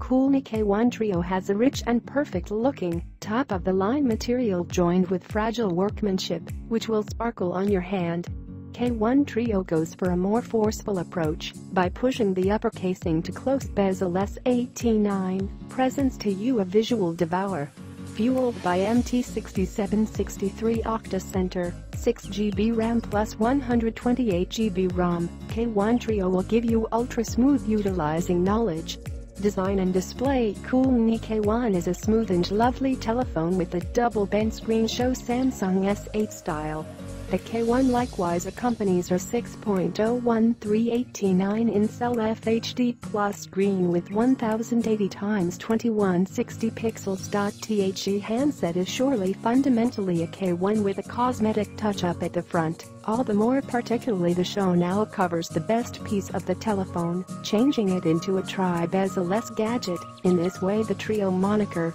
Koolnee K1 Trio has a rich and perfect-looking, top-of-the-line material joined with fragile workmanship, which will sparkle on your hand. K1 Trio goes for a more forceful approach by pushing the upper casing to close bezel S89 presents to you a visual devour. Fueled by MT6763 Octa Center, 6GB RAM plus 128GB ROM, K1 Trio will give you ultra-smooth utilizing knowledge. Design and display. Koolnee K1 is a smooth and lovely telephone with a double bend screen. Show Samsung S8 style. The K1 likewise accompanies a 6.01389 in-cell FHD Plus screen with 1080x2160 pixels. The handset is surely fundamentally a K1 with a cosmetic touch-up at the front, all the more particularly the show now covers the best piece of the telephone, changing it into a tri-bezel-less gadget, in this way the Trio moniker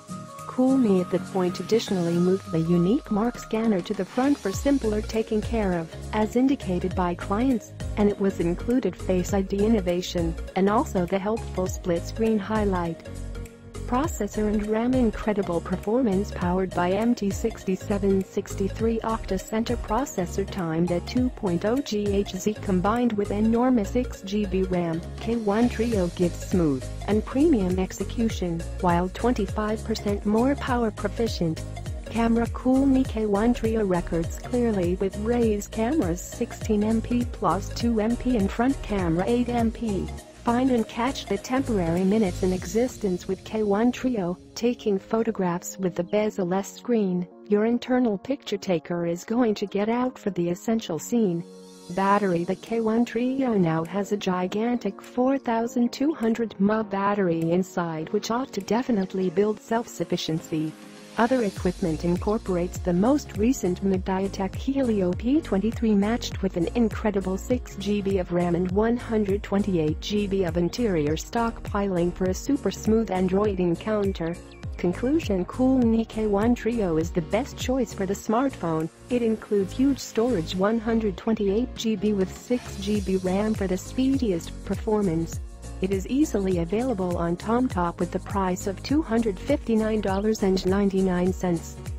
Koolnee at that point additionally moved the unique mark scanner to the front for simpler taking care of, as indicated by clients, and it was included Face ID innovation, and also the helpful split-screen highlight processor and RAM incredible performance powered by MT6763 octa-center processor timed at 2.0 GHz combined with enormous 6GB RAM, K1 Trio gives smooth and premium execution while 25% more power proficient. Camera Koolnee K1 Trio records clearly with Ray's cameras 16MP plus 2MP and front camera 8MP. Find and catch the temporary minutes in existence with K1 Trio, taking photographs with the bezel-less screen, your internal picture taker is going to get out for the essential scene. Battery The K1 Trio now has a gigantic 4200 mAh battery inside which ought to definitely build self-sufficiency. Other equipment incorporates the most recent MediaTek Helio P23 matched with an incredible 6GB of RAM and 128GB of interior stockpiling for a super smooth Android encounter. Conclusion Koolnee K1 Trio is the best choice for the smartphone. It includes huge storage 128GB with 6GB RAM for the speediest performance. It is easily available on TomTop with the price of $259.99.